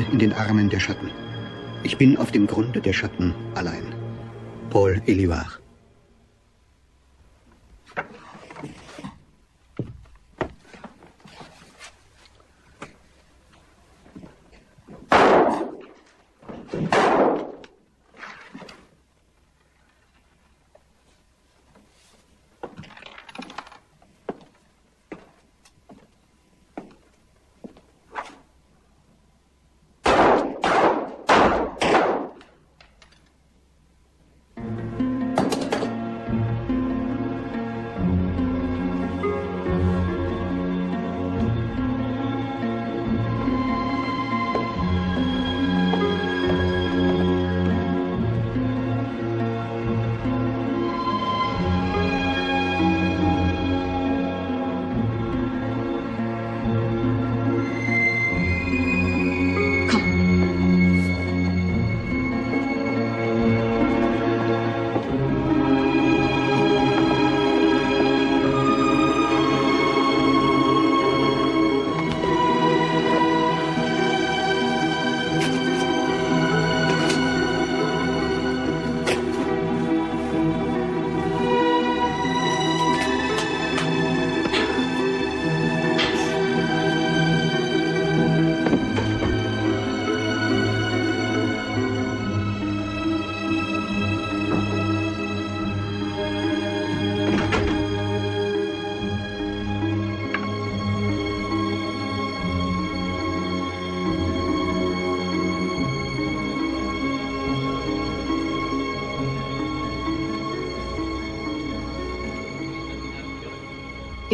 Erscheine in den Armen der Schatten. Ich bin auf dem Grunde der Schatten allein. Paul Elivard.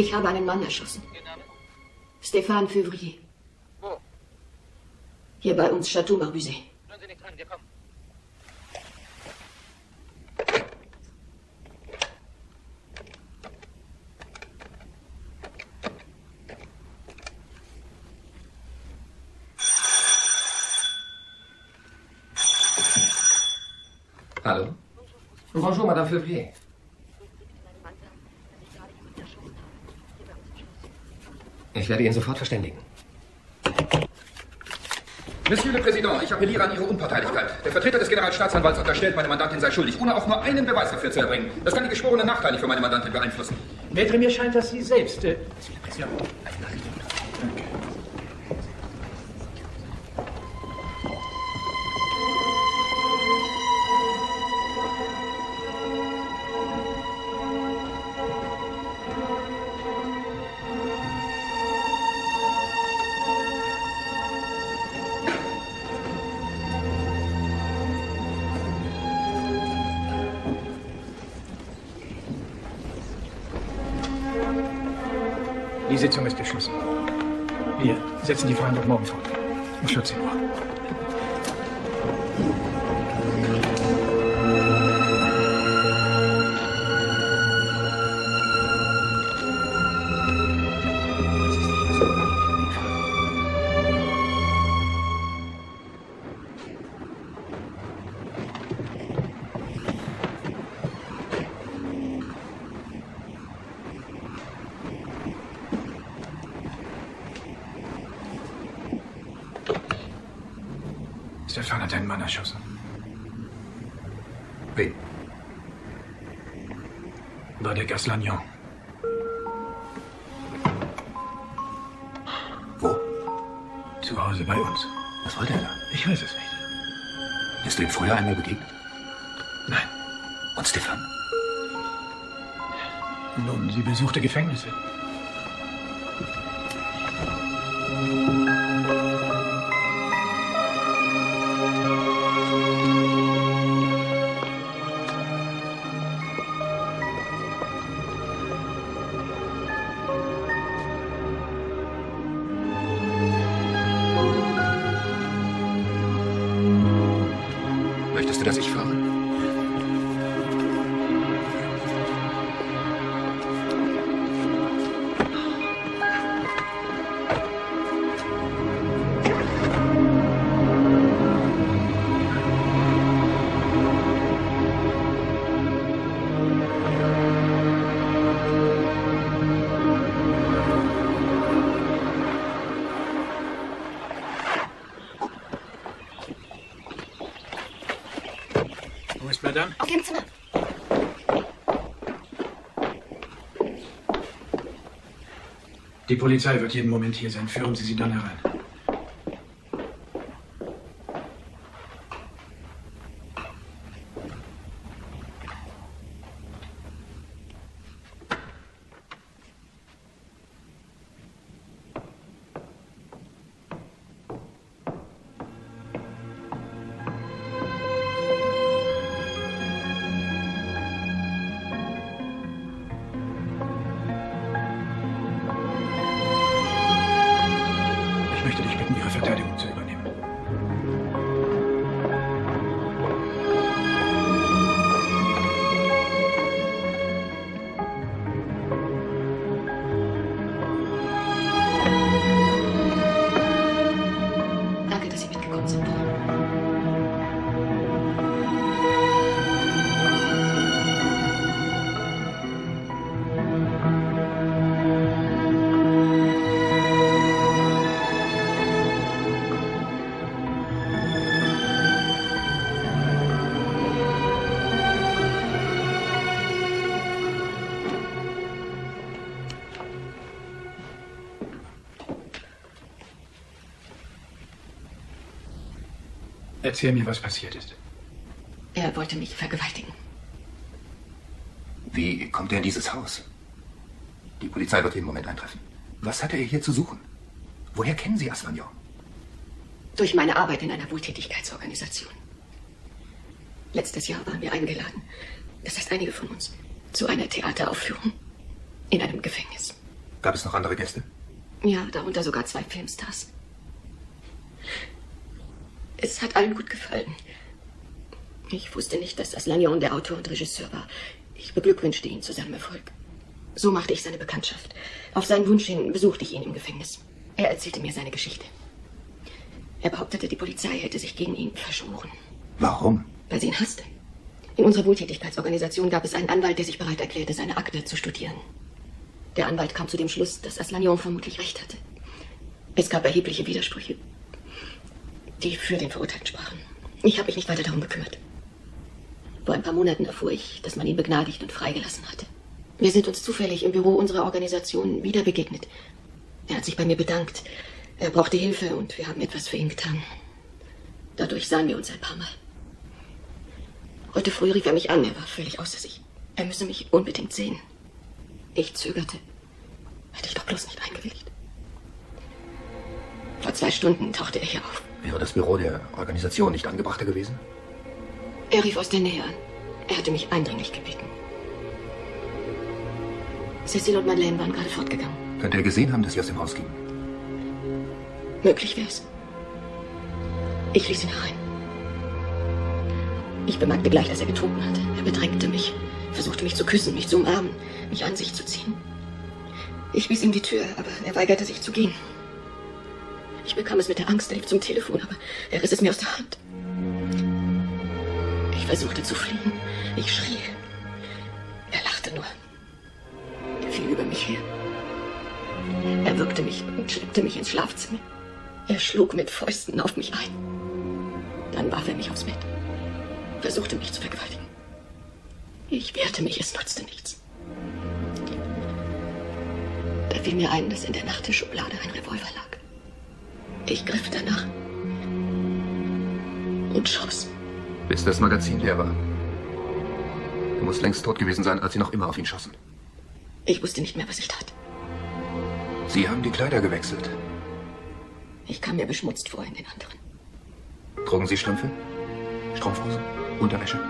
Ich habe einen Mann erschossen. Stéphane Fevrier. Wo? Hier bei uns, Chateau Marbusé. Rühren Sie nicht dran, wir kommen. Hallo? Bonjour, Madame Fevrier. Ich werde ihn sofort verständigen. Monsieur le Président, ich appelliere an Ihre Unparteilichkeit. Der Vertreter des Generalstaatsanwalts unterstellt, meine Mandantin sei schuldig, ohne auch nur einen Beweis dafür zu erbringen. Das kann die geschworenen nachteilig für meine Mandantin beeinflussen. Maître, mir scheint, dass Sie selbst. Äh, ist geschlossen. Wir setzen die Verhandlung morgen fort. Um 14 Uhr. Einen Mann erschossen. Wen? Gas Lagnon. Wo? Zu Hause bei uns. Was wollte er da? Ich weiß es nicht. Bist du ihm früher einmal begegnet? Nein. Und Stefan? Nun, sie besuchte Gefängnisse. Madame? Auf dem Zimmer. Die Polizei wird jeden Moment hier sein. Führen Sie sie dann herein. Erzähl mir, was passiert ist. Er wollte mich vergewaltigen. Wie kommt er in dieses Haus? Die Polizei wird jeden Moment eintreffen. Was hat er hier zu suchen? Woher kennen Sie Aslanjon? Durch meine Arbeit in einer Wohltätigkeitsorganisation. Letztes Jahr waren wir eingeladen, das heißt einige von uns, zu einer Theateraufführung in einem Gefängnis. Gab es noch andere Gäste? Ja, darunter sogar zwei Filmstars. Es hat allen gut gefallen. Ich wusste nicht, dass das Lanyon der Autor und Regisseur war. Ich beglückwünschte ihn zu seinem Erfolg. So machte ich seine Bekanntschaft. Auf seinen Wunsch hin besuchte ich ihn im Gefängnis. Er erzählte mir seine Geschichte. Er behauptete, die Polizei hätte sich gegen ihn verschworen, Warum? weil sie ihn hasste. In unserer Wohltätigkeitsorganisation gab es einen Anwalt, der sich bereit erklärte, seine Akte zu studieren. Der Anwalt kam zu dem Schluss, dass Aslanion vermutlich recht hatte. Es gab erhebliche Widersprüche, die für den Verurteilten sprachen. Ich habe mich nicht weiter darum gekümmert. Vor ein paar Monaten erfuhr ich, dass man ihn begnadigt und freigelassen hatte. Wir sind uns zufällig im Büro unserer Organisation wieder begegnet. Er hat sich bei mir bedankt. Er brauchte Hilfe und wir haben etwas für ihn getan. Dadurch sahen wir uns ein paar Mal. Heute früh rief er mich an. Er war völlig außer sich. Er müsse mich unbedingt sehen. Ich zögerte. Hätte ich doch bloß nicht eingewilligt. Vor zwei Stunden tauchte er hier auf. Wäre das Büro der Organisation nicht angebrachter gewesen? Er rief aus der Nähe an. Er hatte mich eindringlich gebeten. Cecil und Madeleine waren gerade fortgegangen. Könnte er gesehen haben, dass Sie aus dem Haus gingen? Möglich wär's. Ich ließ ihn herein. Ich bemerkte gleich, dass er getrunken hatte. Er bedrängte mich, versuchte mich zu küssen, mich zu umarmen, mich an sich zu ziehen. Ich wies ihm die Tür, aber er weigerte sich zu gehen. Ich bekam es mit der Angst, lief zum Telefon, aber er riss es mir aus der Hand. Ich versuchte zu fliehen. Ich schrie. Er lachte nur. Er fiel über mich her. Er würgte mich und schleppte mich ins Schlafzimmer. Er schlug mit Fäusten auf mich ein. Dann warf er mich aufs Bett. Versuchte mich zu vergewaltigen. Ich wehrte mich, es nutzte nichts. Da fiel mir ein, dass in der Nachttischschublade ein Revolver lag. Ich griff danach und schoss. Bis das Magazin leer war. Er muss längst tot gewesen sein, als Sie noch immer auf ihn schossen. Ich wusste nicht mehr, was ich tat. Sie haben die Kleider gewechselt. Ich kam mir beschmutzt vor in den anderen. Trugen Sie Strümpfe? Strumpfhosen? Unterwäsche?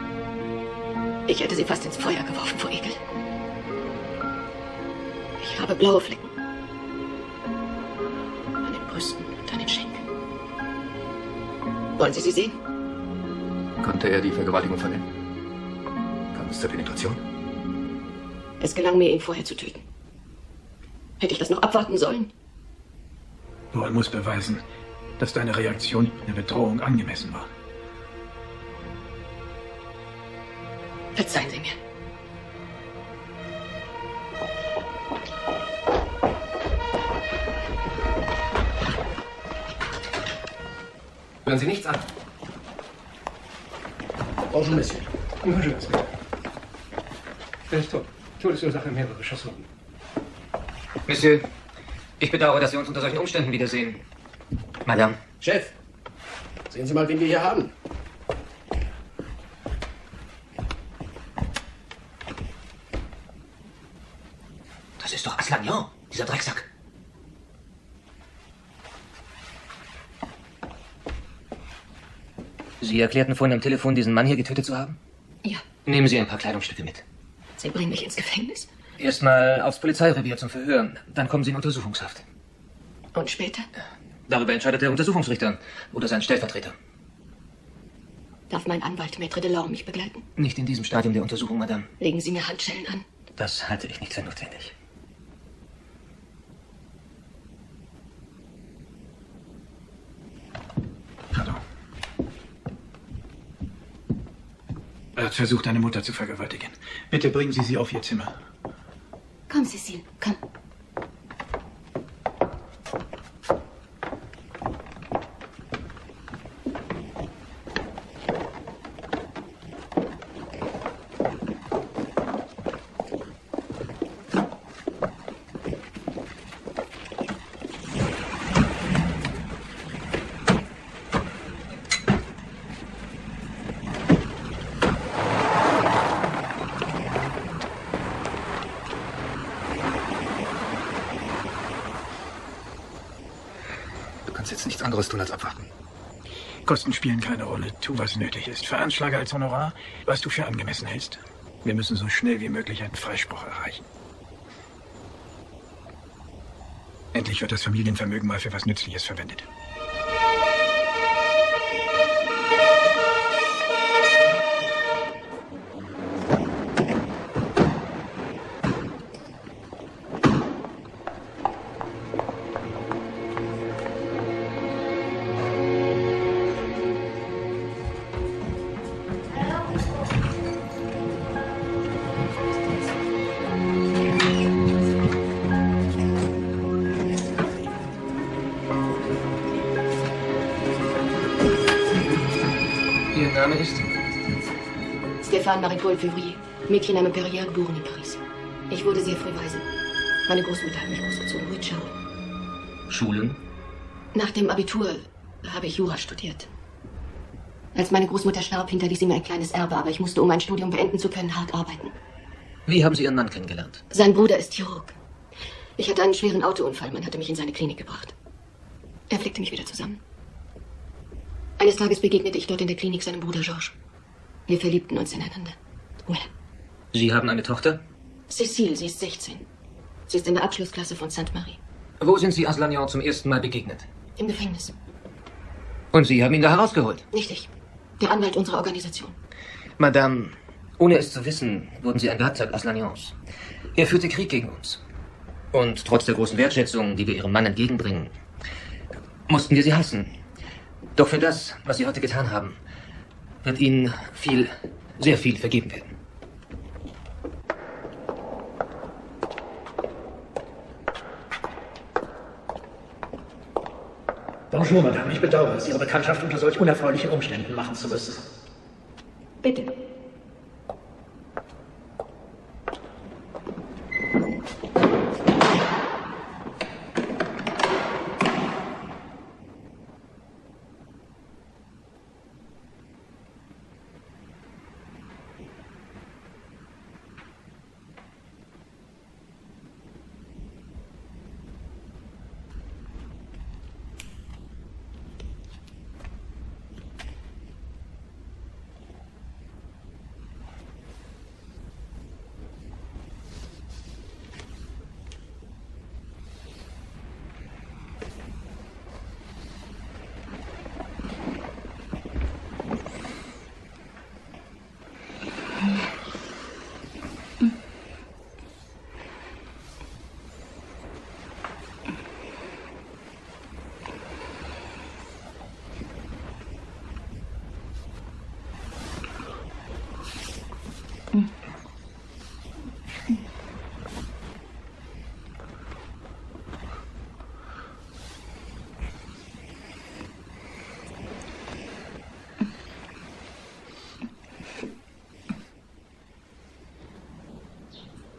Ich hätte sie fast ins Feuer geworfen vor Ekel. Ich habe blaue Flecken. An den Brüsten Wollen Sie sie sehen? Konnte er die Vergewaltigung verwenden? Kam es zur Penetration? Es gelang mir, ihn vorher zu töten. Hätte ich das noch abwarten sollen? Paul muss beweisen, dass deine Reaktion der Bedrohung angemessen war. Verzeihen Sie mir. Hören Sie nichts an. Bonjour, Monsieur. Das bitte. Er ist tot. Todesursache mehrere Schusswunden. Monsieur, ich bedauere, dass wir uns unter solchen Umständen wiedersehen. Madame. Chef, sehen Sie mal, wen wir hier haben. Das ist doch Aslanian, dieser Drecksack. Sie erklärten vorhin am Telefon, diesen Mann hier getötet zu haben? Ja, Nehmen Sie ein paar Kleidungsstücke mit. Sie bringen mich ins Gefängnis. Erstmal aufs Polizeirevier zum Verhör. Dann kommen Sie in Untersuchungshaft. Und später? Darüber entscheidet der Untersuchungsrichter oder sein Stellvertreter. Darf mein Anwalt Maître Delors mich begleiten? Nicht in diesem Stadium der Untersuchung, Madame. Legen Sie mir Handschellen an. Das halte ich nicht für notwendig. Er hat versucht, deine Mutter zu vergewaltigen. Bitte bringen Sie sie auf ihr Zimmer. Komm, Cecile, komm. Du nichts anderes tun als abwarten. Kosten spielen keine Rolle. Tu, was nötig ist. Veranschlage als Honorar, was du für angemessen hältst. Wir müssen so schnell wie möglich einen Freispruch erreichen. Endlich wird das Familienvermögen mal für was Nützliches verwendet. Stéphane Marie-Paul Février. Mädchenname Perrier, geboren in Paris. Ich wurde sehr früh Waise. Meine Großmutter hat mich großgezogen, Chao. Schulen? Nach dem Abitur habe ich Jura studiert. Als meine Großmutter starb, hinterließ sie mir ein kleines Erbe, aber ich musste, um mein Studium beenden zu können, hart arbeiten. Wie haben Sie Ihren Mann kennengelernt? Sein Bruder ist Chirurg. Ich hatte einen schweren Autounfall, man hatte mich in seine Klinik gebracht. Er pflegte mich wieder zusammen. Eines Tages begegnete ich dort in der Klinik seinem Bruder Georges. Wir verliebten uns ineinander. Voilà. Sie haben eine Tochter? Cécile, sie ist 16. Sie ist in der Abschlussklasse von Sainte Marie. Wo sind Sie Aslanian zum ersten Mal begegnet? Im Gefängnis. Und Sie haben ihn da herausgeholt? Nicht ich. Der Anwalt unserer Organisation. Madame, ohne es zu wissen, wurden Sie ein Werkzeug Aslanians. Er führte Krieg gegen uns. Und trotz der großen Wertschätzung, die wir Ihrem Mann entgegenbringen, mussten wir Sie hassen. Doch für das, was Sie heute getan haben, wird Ihnen viel, sehr viel vergeben werden. Bonjour, Madame. Ich bedauere es, Ihre Bekanntschaft unter solch unerfreulichen Umständen machen zu müssen.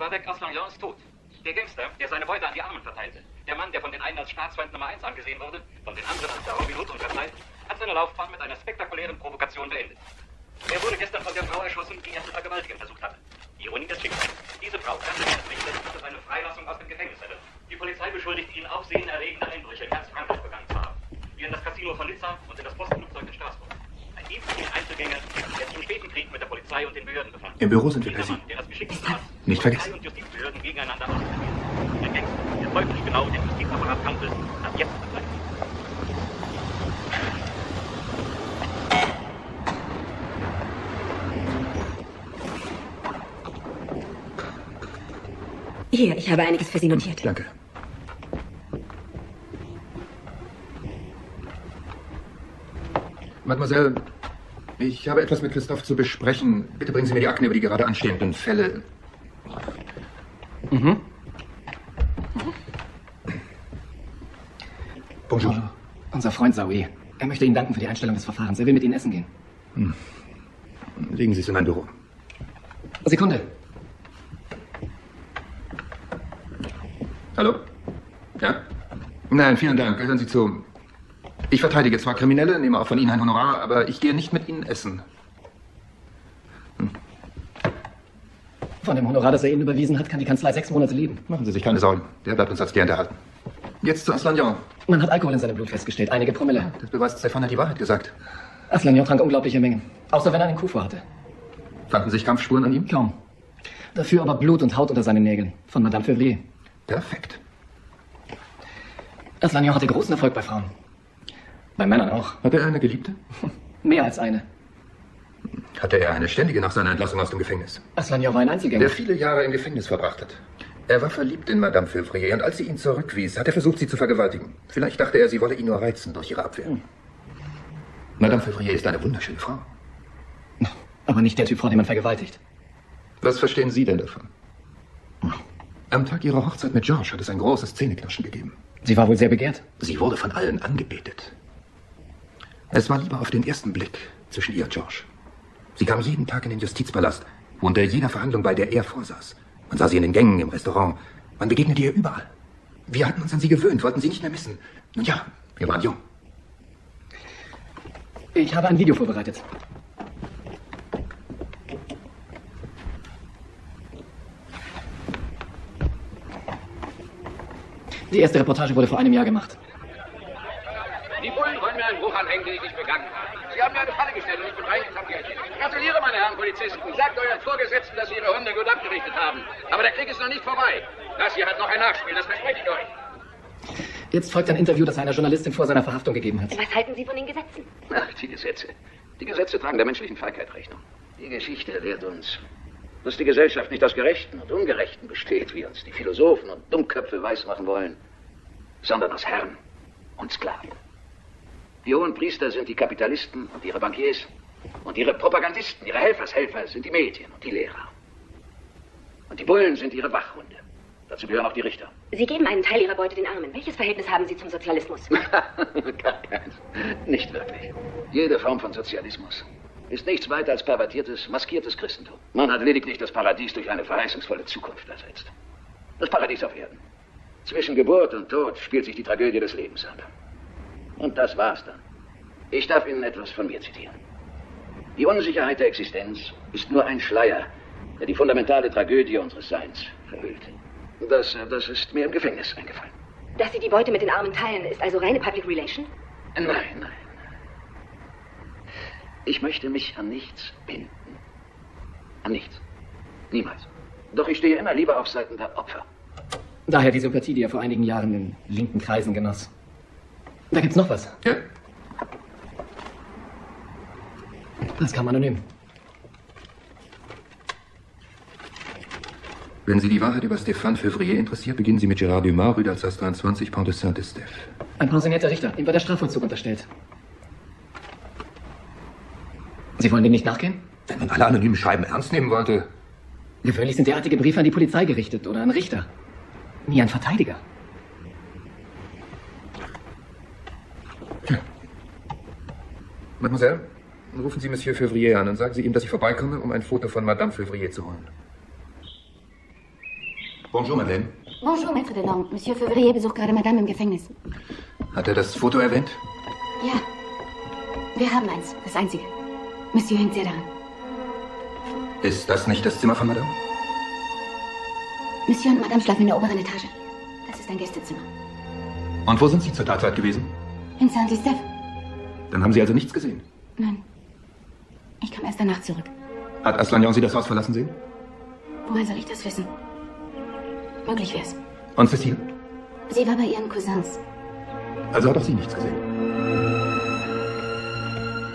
War weg, Aslanian ist tot. Der Gangster, der seine Beute an die Armen verteilte, der Mann, der von den einen als Staatsfeind Nummer 1 angesehen wurde, von den anderen als der Robin Hood unterteilt, hat seine Laufbahn mit einer spektakulären Provokation beendet. Er wurde gestern von der Frau erschossen, die er zu vergewaltigen versucht hatte. Ironie des Schicksals. Diese Frau kannte erst nicht, dass er seine Freilassung aus dem Gefängnis hätte. Die Polizei beschuldigt ihn, aufsehenerregende Einbrüche in ganz Frankreich begangen zu haben. Wie in das Casino von Nizza und in das Postflugzeug in Straßburg. Ein Dieb in Einzelgänger, der sich im steten Krieg mit der Polizei und den Behörden befand. Im Büro sind wir per Sie. Mann, der das Geschickte hat, Nicht vergessen. Genau. Hier, ich habe einiges für Sie notiert. Danke. Mademoiselle, ich habe etwas mit Christoph zu besprechen. Bitte bringen Sie mir die Akten über die gerade anstehenden Fälle. Mhm. Bonjour. Unser Freund Saoui. Er möchte Ihnen danken für die Einstellung des Verfahrens. Er will mit Ihnen essen gehen. Legen Sie es in mein Büro. Sekunde. Hallo? Ja? Nein, vielen Dank. Hören Sie zu. Ich verteidige zwar Kriminelle, nehme auch von Ihnen ein Honorar, aber ich gehe nicht mit Ihnen essen. Von dem Honorar, das er Ihnen überwiesen hat, kann die Kanzlei sechs Monate leben. Machen Sie sich keine Sorgen. Der bleibt uns als Klient erhalten. Jetzt zu Aslanion. Man hat Alkohol in seinem Blut festgestellt, einige Promille. Das beweist, Stefan hat die Wahrheit gesagt. Aslanion trank unglaubliche Mengen. Außer wenn er einen Kufu hatte. Fanden sich Kampfspuren an ihm? Kaum. Dafür aber Blut und Haut unter seinen Nägeln. Von Madame Fevrier. Perfekt. Aslanion hatte großen Erfolg bei Frauen. Bei Männern auch. Hat er eine Geliebte? Mehr als eine. Hatte er eine ständige nach seiner Entlassung aus dem Gefängnis? Aslanion war ein Einzelgänger. Der viele Jahre im Gefängnis verbracht hat. Er war verliebt in Madame Fevrier und als sie ihn zurückwies, hat er versucht, sie zu vergewaltigen. Vielleicht dachte er, sie wolle ihn nur reizen durch ihre Abwehr. Madame Fevrier ist eine wunderschöne Frau. Aber nicht der Typ, Frau, den man vergewaltigt. Was verstehen Sie denn davon? Am Tag ihrer Hochzeit mit George hat es ein großes Zähneknirschen gegeben. Sie war wohl sehr begehrt. Sie wurde von allen angebetet. Es war lieber auf den ersten Blick zwischen ihr und George. Sie kam jeden Tag in den Justizpalast, wohnte jeder Verhandlung bei, der er vorsaß. Man sah sie in den Gängen, im Restaurant. Man begegnete ihr überall. Wir hatten uns an sie gewöhnt, wollten sie nicht mehr missen. Nun ja, wir waren jung. Ich habe ein Video vorbereitet. Die erste Reportage wurde vor einem Jahr gemacht. Die Bullen wollen mir einen Bruch anhängen, den ich nicht begangen habe. Sie haben mir eine Falle gestellt und ich bin reingekommen. Gratuliere, meine Herren Polizisten. Sagt euren Vorgesetzten, dass sie ihre Hunde gut abgerichtet haben. Aber der Krieg ist noch nicht vorbei. Das hier hat noch ein Nachspiel, das verspreche ich euch. Jetzt folgt ein Interview, das er einer Journalistin vor seiner Verhaftung gegeben hat. Was halten Sie von den Gesetzen? Ach, die Gesetze. Die Gesetze tragen der menschlichen Feigheit Rechnung. Die Geschichte lehrt uns, dass die Gesellschaft nicht aus Gerechten und Ungerechten besteht, wie uns die Philosophen und Dummköpfe weismachen wollen, sondern aus Herren und Sklaven. Die hohen Priester sind die Kapitalisten und ihre Bankiers. Und ihre Propagandisten, ihre Helfershelfer sind die Medien und die Lehrer. Und die Bullen sind ihre Wachhunde. Dazu gehören auch die Richter. Sie geben einen Teil Ihrer Beute den Armen. Welches Verhältnis haben Sie zum Sozialismus? Gar keins. Nicht wirklich. Jede Form von Sozialismus ist nichts weiter als pervertiertes, maskiertes Christentum. Man hat lediglich das Paradies durch eine verheißungsvolle Zukunft ersetzt. Das Paradies auf Erden. Zwischen Geburt und Tod spielt sich die Tragödie des Lebens ab. Und das war's dann. Ich darf Ihnen etwas von mir zitieren. Die Unsicherheit der Existenz ist nur ein Schleier, der die fundamentale Tragödie unseres Seins verhüllt. Das, das ist mir im Gefängnis eingefallen. Dass Sie die Beute mit den Armen teilen, ist also reine Public Relation? Nein, nein. Ich möchte mich an nichts binden. An nichts. Niemals. Doch ich stehe immer lieber auf Seiten der Opfer. Daher die Sympathie, die er vor einigen Jahren in linken Kreisen genoss. Da gibt's noch was. Ja? Das kam anonym. Wenn Sie die Wahrheit über Stéphane Fevrier interessiert, beginnen Sie mit Gérard Dumas, Rue d'Alsace 23, Pont de Saint-Estèphe. Ein pensionierter Richter. Ihm war der Strafvollzug unterstellt. Sie wollen dem nicht nachgehen? Wenn man alle anonymen Schreiben ernst nehmen wollte. Gewöhnlich sind derartige Briefe an die Polizei gerichtet oder an Richter. Nie an Verteidiger. Mademoiselle, rufen Sie Monsieur Fevrier an und sagen Sie ihm, dass ich vorbeikomme, um ein Foto von Madame Fevrier zu holen. Bonjour, Madeleine. Bonjour, Maître Delorme. Monsieur Fevrier besucht gerade Madame im Gefängnis. Hat er das Foto erwähnt? Ja. Wir haben eins. Das einzige. Monsieur hängt sehr daran. Ist das nicht das Zimmer von Madame? Monsieur und Madame schlafen in der oberen Etage. Das ist ein Gästezimmer. Und wo sind Sie zur Tatzeit gewesen? In Saint-Estèphe? Dann haben Sie also nichts gesehen. Nein. Ich kam erst danach zurück. Hat Aslanion Sie das Haus verlassen sehen? Woher soll ich das wissen? Möglich wär's. Und Cecile? Sie war bei ihren Cousins. Also hat auch sie nichts gesehen.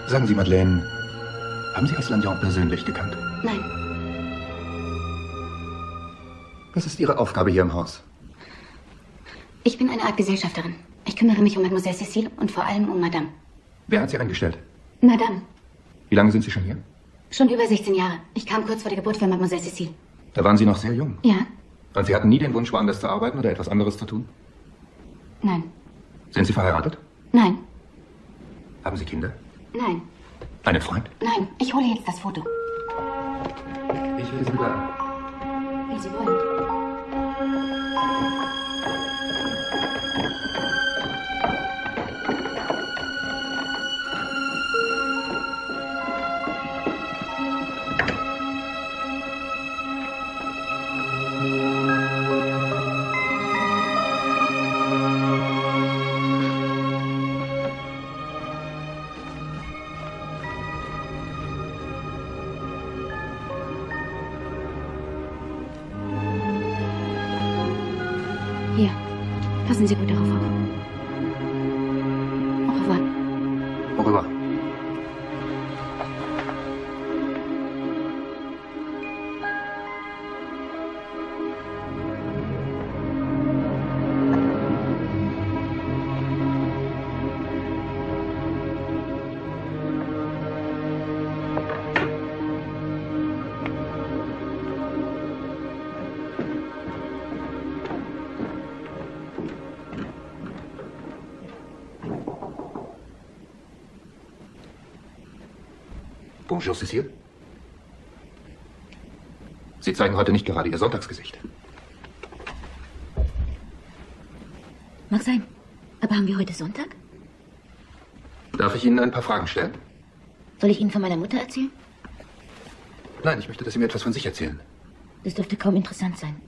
Sagen Sie, Madeleine, haben Sie Aslanion persönlich gekannt? Nein. Was ist Ihre Aufgabe hier im Haus? Ich bin eine Art Gesellschafterin. Ich kümmere mich um Mademoiselle Cécile und vor allem um Madame. Wer hat Sie eingestellt? Madame. Wie lange sind Sie schon hier? Schon über 16 Jahre. Ich kam kurz vor der Geburt von Mademoiselle Cécile. Da waren Sie noch sehr jung. Ja? Und Sie hatten nie den Wunsch, woanders zu arbeiten oder etwas anderes zu tun? Nein. Sind Sie verheiratet? Nein. Haben Sie Kinder? Nein. Einen Freund? Nein. Ich hole jetzt das Foto. Ich will Sie bleiben. Wie Sie wollen. 你好好的我会不我会 Bonjour, Cécile. Sie zeigen heute nicht gerade Ihr Sonntagsgesicht. Mag sein. Aber haben wir heute Sonntag? Darf ich Ihnen ein paar Fragen stellen? Soll ich Ihnen von meiner Mutter erzählen? Nein, ich möchte, dass Sie mir etwas von sich erzählen. Das dürfte kaum interessant sein.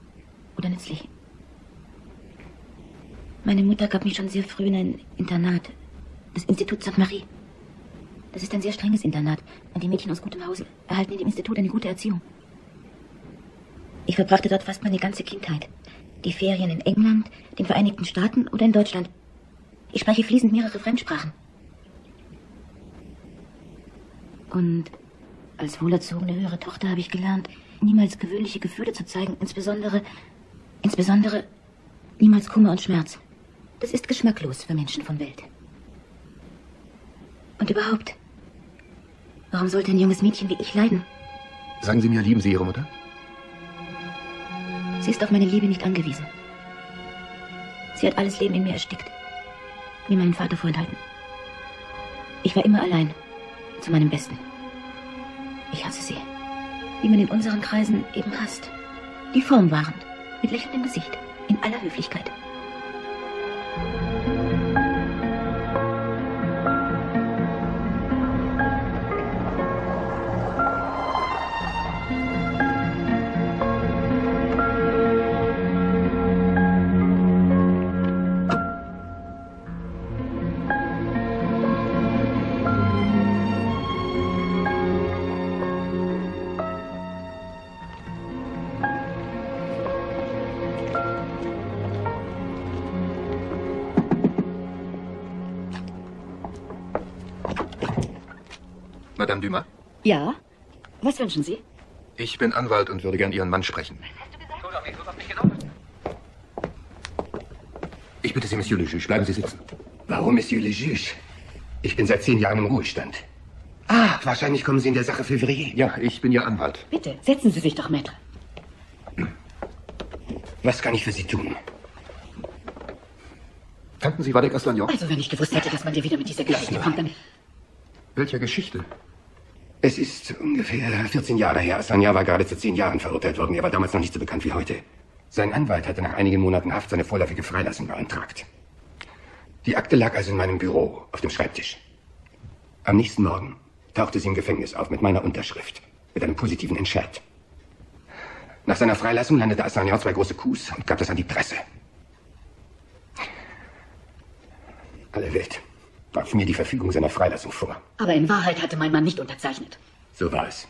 Oder nützlich. Meine Mutter gab mich schon sehr früh in ein Internat. Das Institut St. Marie. Das ist ein sehr strenges Internat. Und die Mädchen aus gutem Hause erhalten in dem Institut eine gute Erziehung. Ich verbrachte dort fast meine ganze Kindheit. Die Ferien in England, den Vereinigten Staaten oder in Deutschland. Ich spreche fließend mehrere Fremdsprachen. Und als wohlerzogene höhere Tochter habe ich gelernt, niemals gewöhnliche Gefühle zu zeigen, insbesondere, insbesondere niemals Kummer und Schmerz. Das ist geschmacklos für Menschen von Welt. Und überhaupt, warum sollte ein junges Mädchen wie ich leiden? Sagen Sie mir, lieben Sie Ihre Mutter? Sie ist auf meine Liebe nicht angewiesen. Sie hat alles Leben in mir erstickt, mir meinen Vater vorenthalten. Ich war immer allein, zu meinem Besten. Ich hasse sie, wie man in unseren Kreisen eben hasst. Die Form wahrend, mit lächelndem Gesicht, in aller Höflichkeit. Madame Dumas? Ja? Was wünschen Sie? Ich bin Anwalt und würde gern Ihren Mann sprechen. Ich bitte Sie, Monsieur le Juge, bleiben Sie sitzen. Warum, Monsieur le Juge? Ich bin seit zehn Jahren im Ruhestand. Ah, wahrscheinlich kommen Sie in der Sache Fevrier. Ja, ich bin Ihr Anwalt. Bitte, setzen Sie sich doch, Maître. Was kann ich für Sie tun? Kannten Sie Wadek Aslanion? Also, wenn ich gewusst hätte, dass man dir wieder mit dieser Geschichte kommt, dann... Welcher Geschichte? Es ist ungefähr 14 Jahre her. Sanja war gerade zu zehn Jahren verurteilt worden. Er war damals noch nicht so bekannt wie heute. Sein Anwalt hatte nach einigen Monaten Haft seine vorläufige Freilassung beantragt. Die Akte lag also in meinem Büro auf dem Schreibtisch. Am nächsten Morgen tauchte sie im Gefängnis auf mit meiner Unterschrift, mit einem positiven Entscheid. Nach seiner Freilassung landete Assagnan zwei große Coups und gab das an die Presse. Alle Welt warf mir die Verfügung seiner Freilassung vor. Aber in Wahrheit hatte mein Mann nicht unterzeichnet. So war es.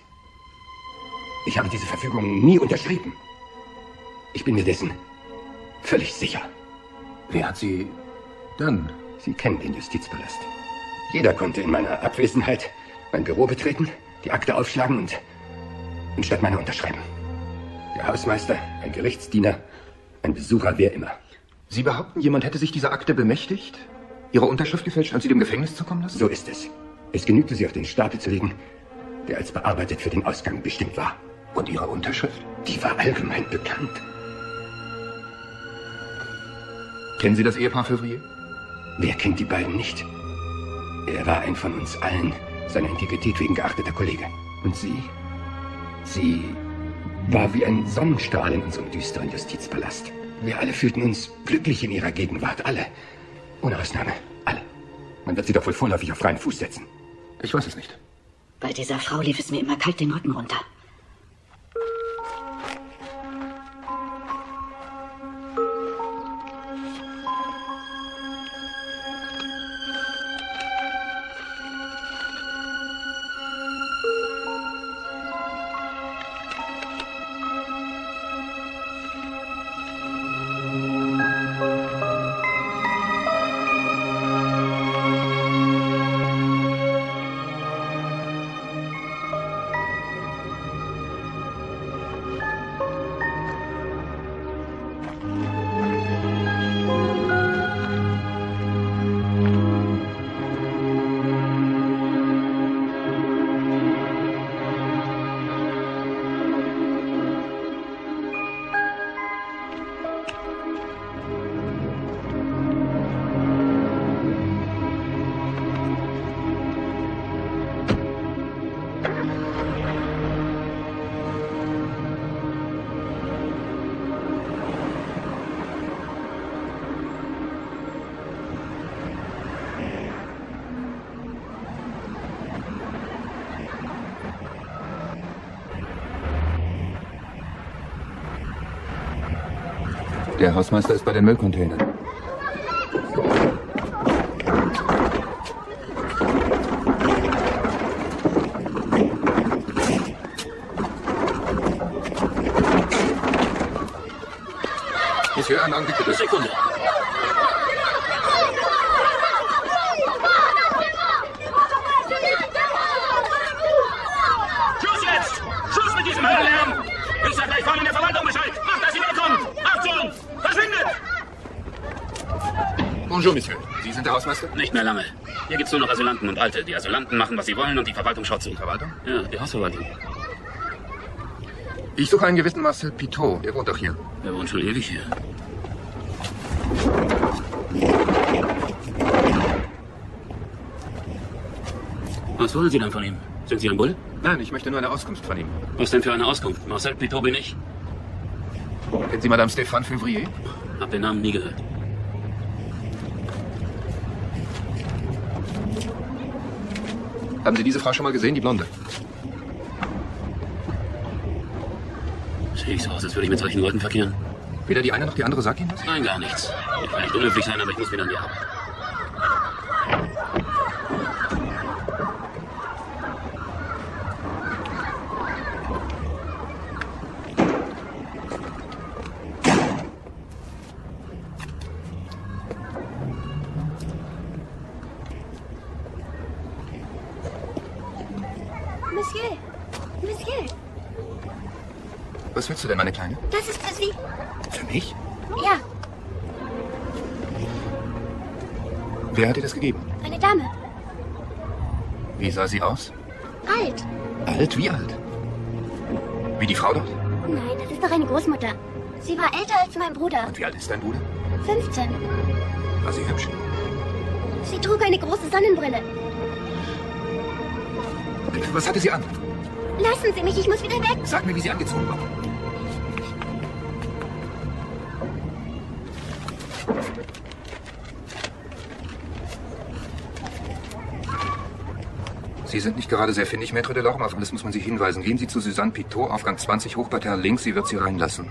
Ich habe diese Verfügung nie unterschrieben. Ich bin mir dessen völlig sicher. Wer hat Sie dann? Sie kennen den Justizpalast. Jeder konnte in meiner Abwesenheit mein Büro betreten, die Akte aufschlagen und, und statt meiner unterschreiben. Der Hausmeister, ein Gerichtsdiener, ein Besucher, wer immer. Sie behaupten, jemand hätte sich dieser Akte bemächtigt, Ihre Unterschrift gefälscht und Sie dem Gefängnis zukommen lassen? So ist es. Es genügte, sie auf den Stapel zu legen, der als bearbeitet für den Ausgang bestimmt war. Und Ihre Unterschrift? Die war allgemein bekannt. Kennen Sie das Ehepaar Fevrier? Wer kennt die beiden nicht? Er war ein von uns allen seiner Integrität wegen geachteter Kollege. Und sie? Sie war wie ein Sonnenstrahl in unserem düsteren Justizpalast. Wir alle fühlten uns glücklich in ihrer Gegenwart. Alle. Ohne Ausnahme. Alle. Man wird sie doch wohl vorläufig auf freien Fuß setzen. Ich weiß es nicht. Bei dieser Frau lief es mir immer kalt den Rücken runter. Der Hausmeister ist bei den Müllcontainern. Monsieur, einen Augenblick bitte. Sekunde. Schluss jetzt! Schluss mit diesem Höllenlärm! Ich sag gleich vorne in der Verwaltung Bescheid! Macht, dass sie wegkommt! Achtung! Verschwindet! Bonjour, Monsieur. Sie sind der Hausmeister? Nicht mehr lange. Hier gibt's nur noch Asylanten und Alte. Die Asylanten machen, was sie wollen und die Verwaltung schaut zu. Verwaltung? Ja, die Hausverwaltung. Ich suche einen gewissen Marcel Pitot. Er wohnt doch hier. Der wohnt schon ewig hier. Was wollen Sie denn von ihm? Sind Sie ein Bull? Nein, ich möchte nur eine Auskunft von ihm. Was denn für eine Auskunft? Marcel Pitot bin ich. Kennen Sie Madame Stéphane Fevrier? Hab den Namen nie gehört. Haben Sie diese Frau schon mal gesehen, die Blonde? Sehe ich so aus, als würde ich mit solchen Leuten verkehren? Weder die eine noch die andere sagt Ihnen was? Nein, gar nichts. Ich will nicht unhöflich sein, aber ich muss wieder an die Arbeit. Monsieur, Monsieur, Was willst du denn, meine Kleine? das ist für Sie. Für mich? Ja, Wer hat dir das gegeben? eine Dame. Wie sah sie aus? Alt. Alt? Wie alt? Wie die Frau dort? Nein, das ist doch eine Großmutter. Sie war älter als mein Bruder. Und wie alt ist dein Bruder? 15. War sie hübsch? Sie trug eine große Sonnenbrille. Was hatte sie an? Lassen Sie mich, ich muss wieder weg. Sag mir, wie sie angezogen war. Sie sind nicht gerade sehr findig, Maître Delorme. Auf alles muss man Sie hinweisen. Gehen Sie zu Suzanne Pitot, Aufgang 20, Hochparterre links. Sie wird Sie reinlassen.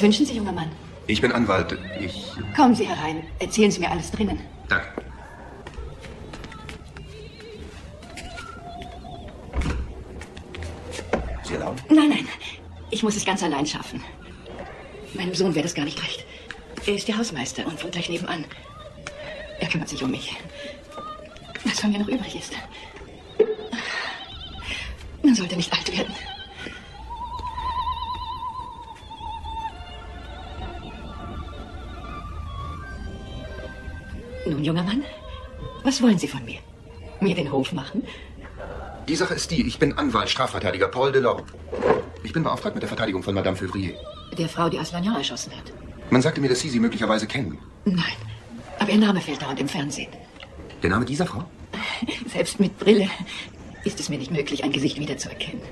Was wünschen Sie, junger Mann? Ich bin Anwalt. Ich... Kommen Sie herein. Erzählen Sie mir alles drinnen. Danke. Sie erlauben? Nein, nein. Ich muss es ganz allein schaffen. Meinem Sohn wäre das gar nicht recht. Er ist der Hausmeister und wohnt gleich nebenan. Er kümmert sich um mich. Was von mir noch übrig ist. Man sollte nicht alt werden. Nun, junger Mann, was wollen Sie von mir? Mir den Hof machen? Die Sache ist die, ich bin Anwalt, Strafverteidiger Paul Delorme. Ich bin beauftragt mit der Verteidigung von Madame Fevrier. Der Frau, die Aslagnan erschossen hat. Man sagte mir, dass Sie sie möglicherweise kennen. Nein, aber ihr Name fällt dauernd im Fernsehen. Der Name dieser Frau? Selbst mit Brille ist es mir nicht möglich, ein Gesicht wiederzuerkennen.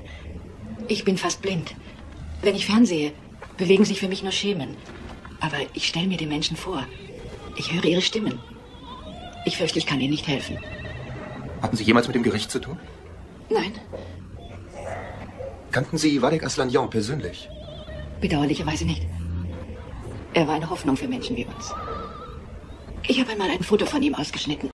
Ich bin fast blind. Wenn ich fernsehe, bewegen sich für mich nur Schemen. Aber ich stelle mir die Menschen vor. Ich höre ihre Stimmen. Ich fürchte, ich kann ihnen nicht helfen. Hatten Sie jemals mit dem Gericht zu tun? Nein, Kannten Sie Wadek Aslanian persönlich? bedauerlicherweise nicht. Er war eine Hoffnung für Menschen wie uns. Ich habe einmal ein Foto von ihm ausgeschnitten